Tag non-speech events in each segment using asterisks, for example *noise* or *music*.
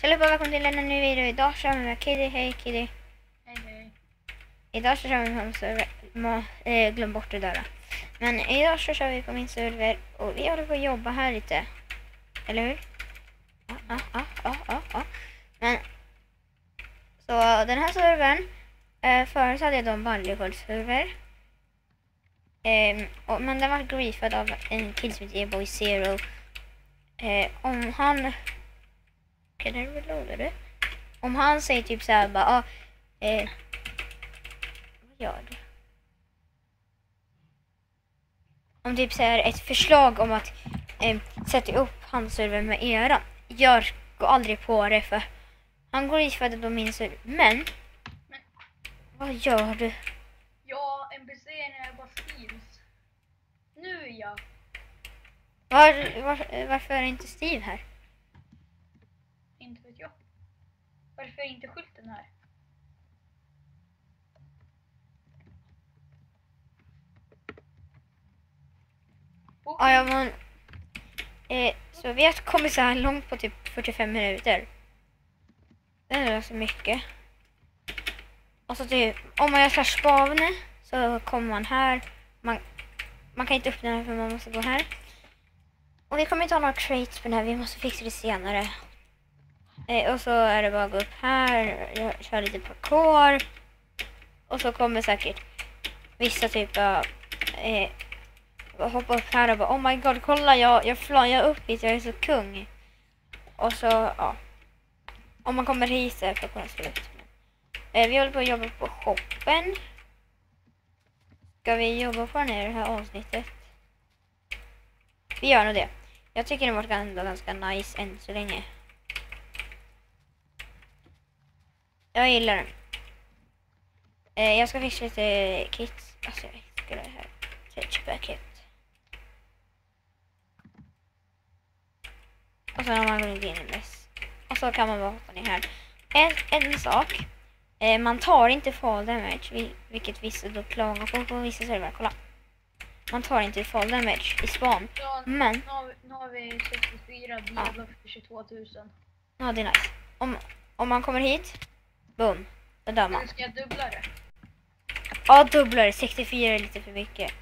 Så allihopa välkomna till en ny video. Idag kör vi med Kiddy. Hej Kiddy. Hej hej. Idag så kör vi på min server. Må, eh, glöm bort det där. då. Men idag så kör vi på min server och vi håller på att jobba här lite. Eller hur? Ja, ja, ja, ja, ja, ja. Men så den här servern. Eh, förut hade jag då en vanlig server. Eh, och, men den var griefad av en kille som heter Boy Zero. Eh, om han... Kan du reloada det? Om han säger typ såhär bara... Ah, eh, vad gör du? Om typ såhär ett förslag om att eh, sätta upp hans server med era. Jag går aldrig på det för han går ifrån på min server. Men... Men- Vad gör du? Ja, NPC är bara skills. Nu ja. Var, var, varför är inte Steve här? Inte vet jag. Varför är inte skylten här? Ja, ja men... Eh, så vi har kommit så här långt på typ 45 minuter. Det är ganska mycket. Och så typ, om man gör så här spavne så kommer man här. Man, man kan inte öppna den för man måste gå här. Och vi kommer inte ha några crates på den här, vi måste fixa det senare. Eh, och så är det bara att gå upp här, jag kör lite parkour. Och så kommer säkert vissa typ av eh, hoppa upp här och bara oh my god kolla jag, jag flyger upp hit, jag är så kung. Och så ja. Om man kommer hit så är det på slut. Eh, vi håller på att jobba på shoppen. Ska vi jobba på den i det här avsnittet? Vi gör nog det. Jag tycker den var ganska nice än så länge. Jag gillar den. Eh, jag ska fixa lite kits. Alltså jag älskar det här. Touchback kit. Och sen har man gått in i less. Och så kan man bara hoppa ner här. En, en sak. Eh, man tar inte fall damage, vil- vilket vissa då klagar på på vissa servrar. Kolla. Man tar inte fall damage i spawn. Ja, Men, nu, har vi, nu har vi 64 Diablo för 22 000. ja det är nice. Om, om man kommer hit, boom, då dör man. Nu ska jag dubbla det. Ja, dubblar 64 är lite för mycket.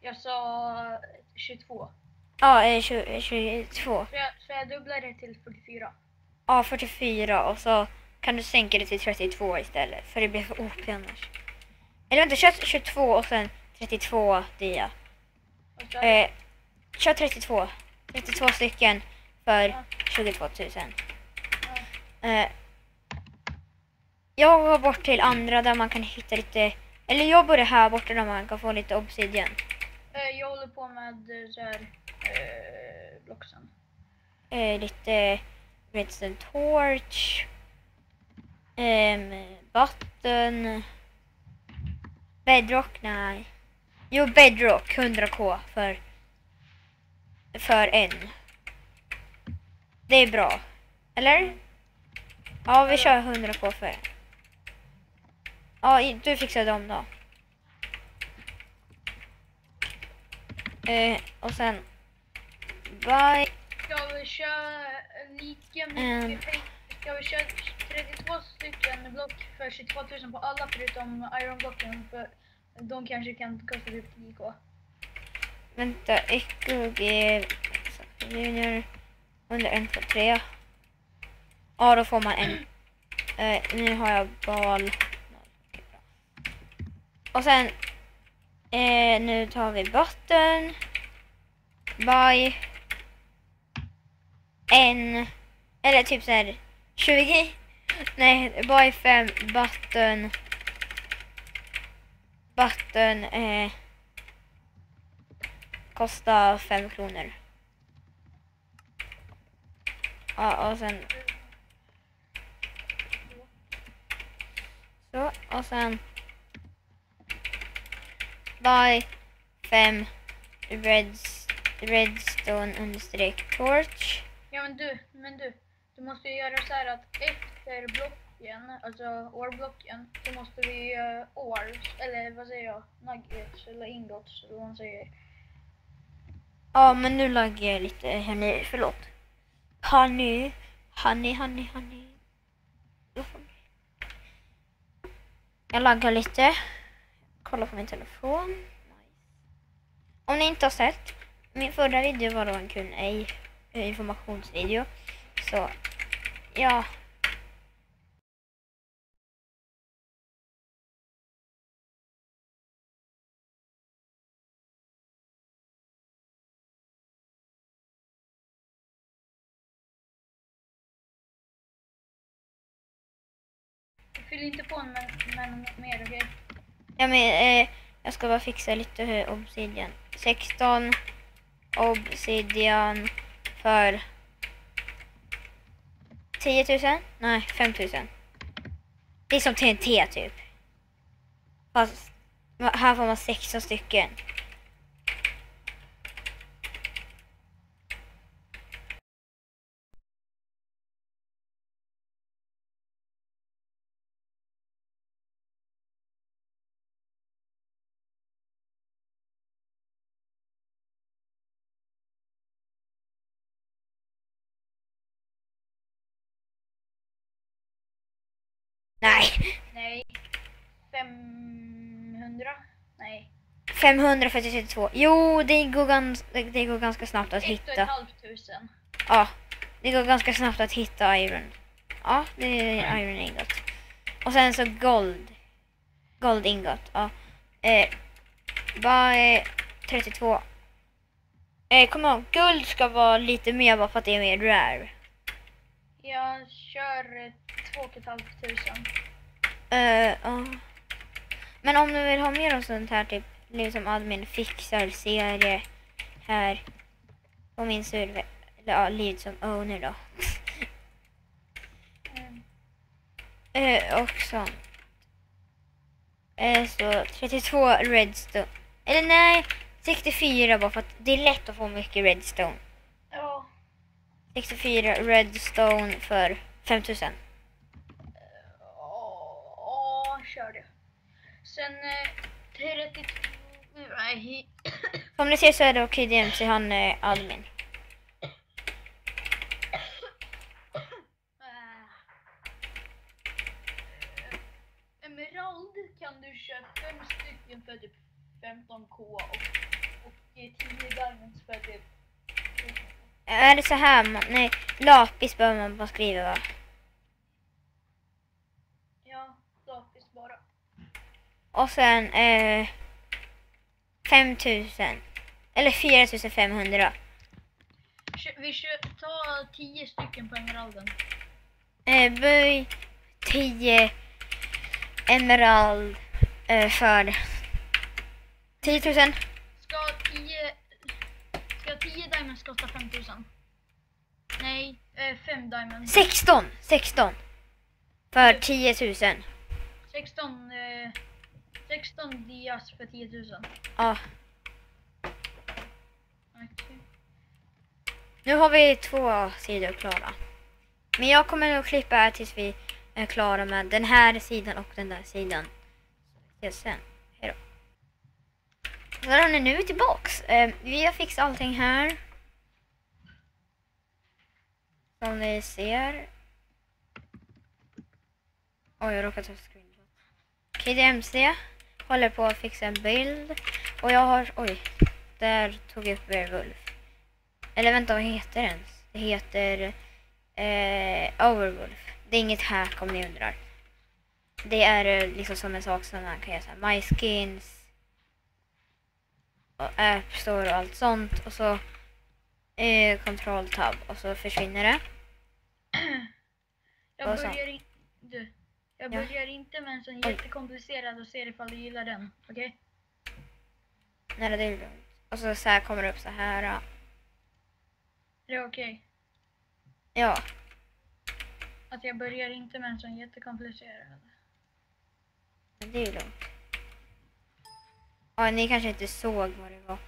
Jag sa 22. Ja, eh, 20, 22. Så jag, så jag dubblar det till 44. Ja, 44 och så kan du sänka det till 32 istället. För det blir för OP annars. Eller vänta, kör 22 och sen 32 dia. Eh, kör 32. 32 stycken för 22 000. Eh, jag går bort till andra där man kan hitta lite... Eller jag bor här borta där man kan få lite obsidian. eh, jag håller på med eh, så här eh, blocksen. Eh, lite redstone torch. Um, button. Bedrock, nej. Jo, bedrock 100k för, för en. Det är bra. Eller? Ja, vi kör 100k för en. Ja, du fixar dem då. Eh, och sen... Bye. Ska vi köra lika Mm. mycket pengar? Ska vi köra 32 stycken block för 22 000 på alla förutom ironblocken? För de kanske kan kosta typ 10k. Vänta, ekologi junior under 1, 2, 3. Ja, då får man en. Eh, nu har jag bal. Och sen eh, nu tar vi botten. By. En. Eller typ så här 20. Nej, by 5 button. Button. Eh, kostar 5 kronor. Ja, och sen... Så, och sen... Buy 5 reds, redstone understreck torch. Ja men du, men du. Du måste ju göra så här att efter blocken, alltså årblocken, så måste vi göra ores, eller vad säger jag, nuggets eller ingots eller vad man säger. Ja, men nu laggar jag lite här nu. Förlåt. Nu. Honey, honey, honey. Jag laggar lite. Kolla på min telefon. Nice. Om ni inte har sett, min förra video var då en Q&A informationsvideo. Så, ja. Fyll inte på med, med mer, okej? Ja men eh, jag ska bara fixa lite obsidian. 16 obsidian för 10 000? Nej, 5 000. Det är som TNT typ. Fast här får man 16 stycken. Nej, Nej. 500? Nej. 500 för 32. Jo, det går, gans det går ganska snabbt att hitta. halvt tusen. Ja, det går ganska snabbt att hitta iron. Ja, det är iron ingot. Och sen så gold. Gold ingot. Ja. Eh, är 32? Eh, kom ihåg, guld ska vara lite mer bara för att det är mer rare. Jag kör två och ett halvt tusen. Eh, ja. Men om du vill ha mer av sånt här, typ liv som admin fixar serie här på min server. Eller ja, liv som owner då. Mm. Eh, och sånt. Eh, så 32 redstone. Eller nej, 64 bara för att det är lätt att få mycket redstone. Ja. 64 redstone för 5000. Ja, kör det. Sen eh, 32... Nej. *coughs* Som ni ser så är det okej DMC, han är admin. Ah. Emerald kan du köpa fem stycken för typ 15k och, och eh, 10 diamonds för typ... Är det så här man, nej, lapis behöver man bara skriva va? Ja, lapis bara. Och sen eh, 5000. Eller 4500. Kö, vi kör, ta 10 stycken på emeralden. Eh, böj 10 emerald eh, för 10 000. Ska 10... Ska 10 diamonds kosta 5000? Nej, 5 diamonds. 16! 16! För 10 000. 16... Eh, 16 dias för 10 000. Ja. Okej. Nu har vi två sidor klara. Men jag kommer nog klippa här tills vi är klara med den här sidan och den där sidan. Ses sen. Hejdå. Så nu är vi tillbaks. Eh, vi har fixat allting här. Som ni ser. Oj, jag råkade ta screenshot. KDMC håller på att fixa en bild. Och jag har, oj, där tog jag upp Werewolf. Eller vänta, vad heter den? Det heter eh, Overwolf. Det är inget hack om ni undrar. Det är eh, liksom som en sak som man kan göra såhär, My Skins App Store och allt sånt. Och så eh, Control Tab och så försvinner det. *clears throat* Jag börjar, in, du, jag Ja. börjar inte med en sån Oj. jättekomplicerad och ser ifall du gillar den. Okej? När det är lugnt. Och så, så här kommer det upp så här. ja. Det är okej. Ja, Att jag börjar inte med en sån jättekomplicerad. men det är ju lugnt. Ja, ni kanske inte såg vad det var.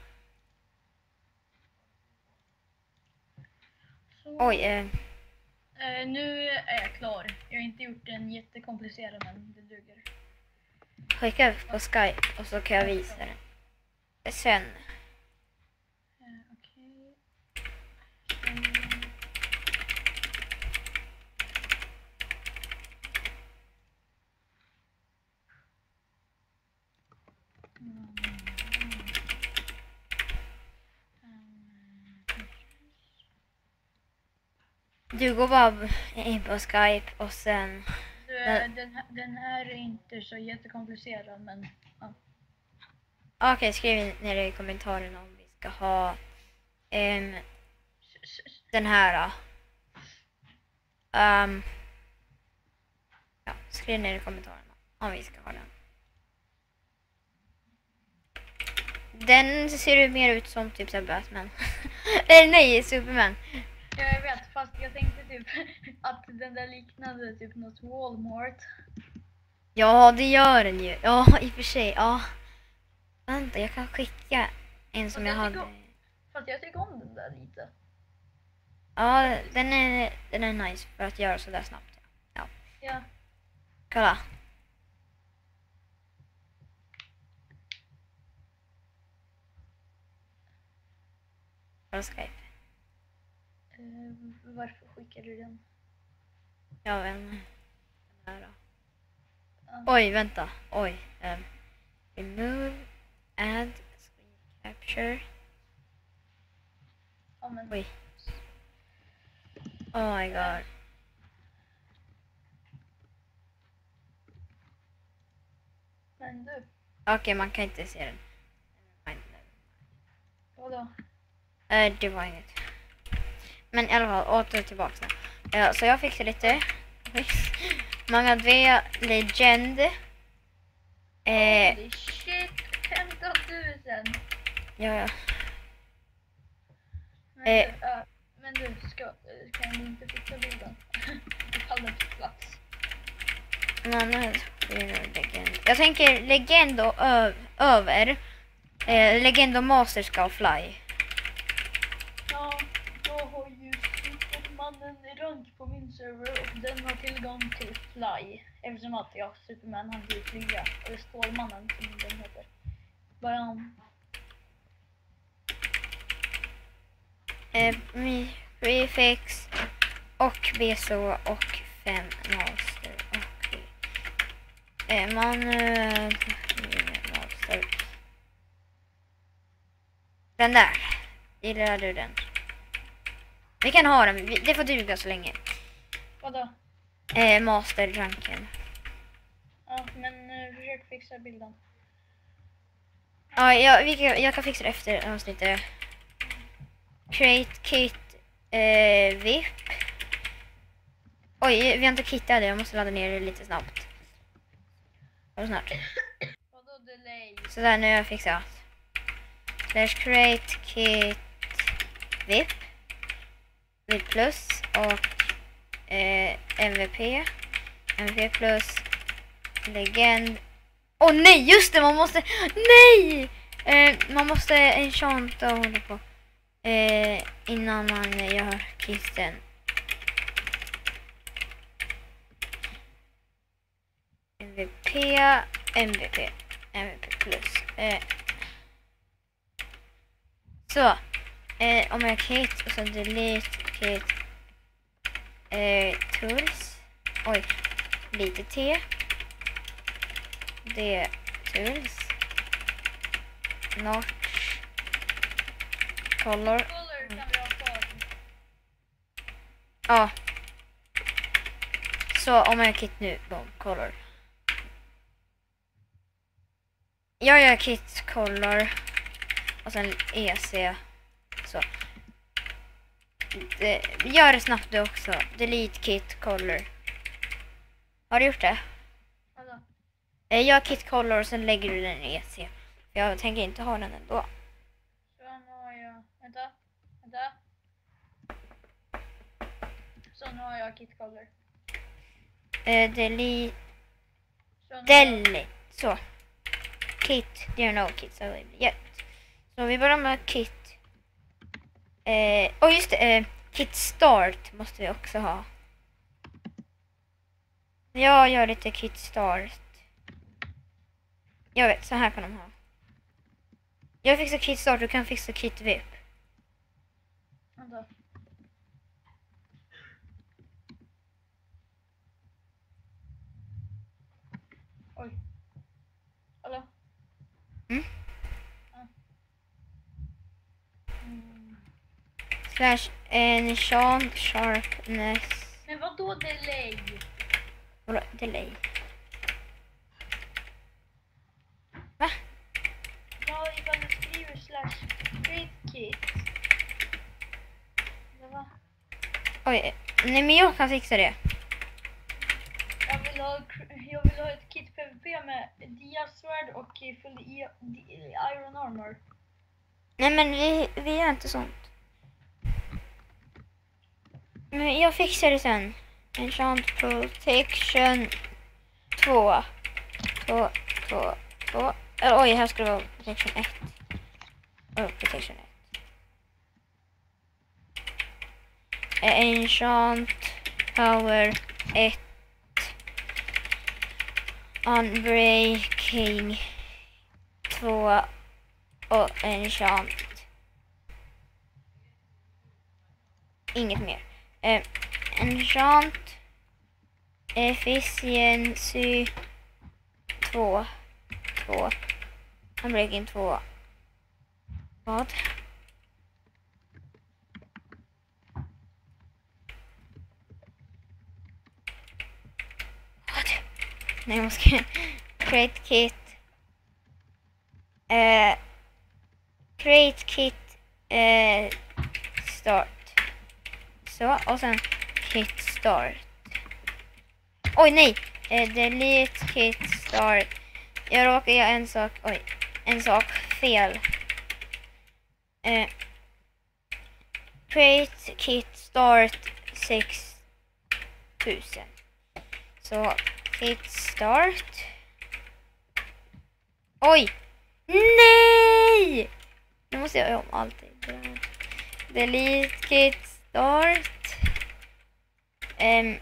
Så, Oj, eh, Eh, nu är jag klar. Jag har inte gjort den jättekomplicerad men det duger. skicka på Skype och så kan jag visa den. Sen. Eh, okej. Du går bara in på Skype och sen... Du, den, här- den här är inte så jättekomplicerad men Okej, skriv ner i kommentarerna om vi ska ha s- den här. då. Ehm, ja, skriv ner i kommentarerna om vi ska ha den. Den ser ju mer ut som typ såhär Batman. *laughs* Eller nej, Superman. Ja, jag vet, fast jag tänkte typ *laughs* att den där liknade typ något Walmart. Ja, det gör den ju. Ja, i och för sig. Ja. Vänta, jag kan skicka en som jag jag hade. Fast jag tycker om den där lite. Ja, den är, den är nice för att göra sådär snabbt. Ja, Kolla. På Skype. Eh, varför skickar du den? Ja, men... Den här då. Ja. Oj, vänta. Oj. Um, remove, add, screen capture. Ja, men, Oj. Oh my god. men du, Okej, man kan inte se den. vadå? Eh, det var inget. Men i alla fall, åter tillbaks nu. Ja, så jag fixade lite. *laughs* Många V Legend. Eh, Holy shit, 15 000! ja, ja. Men, Eh. du, men du, ska, kan du inte fixa bilden? *laughs* Ifall den får plats. Många legend. Jag tänker legend och över. Eh, legend och master ska fly. Ja, jag har ju Supermannen i rank på min server och den har tillgång till Fly. Eftersom att jag Superman han blir flyga. Eller Stålmannen som den heter. Bara om. Eh, mi- prefix och BSO och 5 master och eh, manuell master. Den där. Gillar du den? Vi kan ha. Vi- Det får duga så länge. Vadå? Eh, master ranken. Ja, men uh, försök fixa bilden. Ja, jag, vi kan, jag kan fixa det efter avsnittet. Create kit eh, VIP. Oj, vi har inte kittat det. Jag måste ladda ner det lite snabbt. Och snart. Vadå delay? Sådär, nu har jag fixat. Slash create kit VIP. VIP plus och eh, MVP. MVP plus legend. Åh nej, just det! Man måste... Nej! Eh, man måste enchanta och hålla på. Eh, innan man gör kisten. MVP, MVP, MVP plus. Eh, så. Eh, om jag kit och så delete kit. Eh, tools. Oj. Lite T. D. Tools. Notch. Color. Color. Ja. Så om jag kit nu, bomb, color. Jag gör kit color och sen EC. Det, gör det snabbt du också. Delete kit color. Har du gjort det? Vadå? Eh, Gör kit color och sen lägger du den i EC. Jag tänker inte ha den ändå. Så nu har jag... Vänta. Vänta. Så nu har jag kit color. Eh, delete, Så jag- delete. Så. Kit, there are no yet. Så vi börjar med kit. Eh, och just det, eh, kit start måste vi också ha. Jag gör lite kit start. Jag vet, så här kan de ha. Jag fixar kit start, du kan fixa kit VIP. Vänta. Oj. Hallå? Mm? Ja. Mm. Slash enchant sharpness. Men vad då delay? Vadå delay? Va? Ja, ifall du skriver slash kit. Var, Oj, nej men jag kan fixa det. jag, vill ha, jag vill ha ett kit PVP med diasvärd och full iron armor. Nej men vi, vi gör inte sånt. Men jag fixar det sen. Enchant protection 2. 2, 2, 2. Oj, här ska det vara protection 1. Oh, protection 1. Eh, enchant power 1. Unbreaking 2 och enchant. Inget mer. Eh, enchant efficiency 2. 2. Unbreaking 2. Vad? Vad? Nej, jag måste... *laughs* Create kit. Eh, create kit eh, start. Så, och sen kit start. Oj, nej! Eh, delete kit start. Jag råkade göra en sak, oj, en sak fel. Eh, create kit start 6000. Så, kit start. Oj! Nej! Nu måste jag göra om allting. Delete kit start. Um,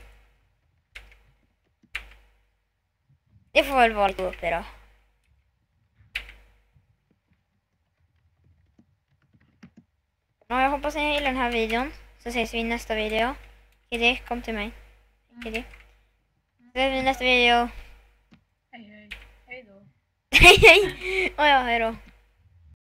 det får väl vara gå upp då. Ja, jag hoppas ni gillar den här videon. Så ses vi i nästa video. Kiddy, kom till mig. Kiddy. Så ses vi i nästa video. Hej hej. Hej då. *laughs* Hej hej! Oh, ja, hej då.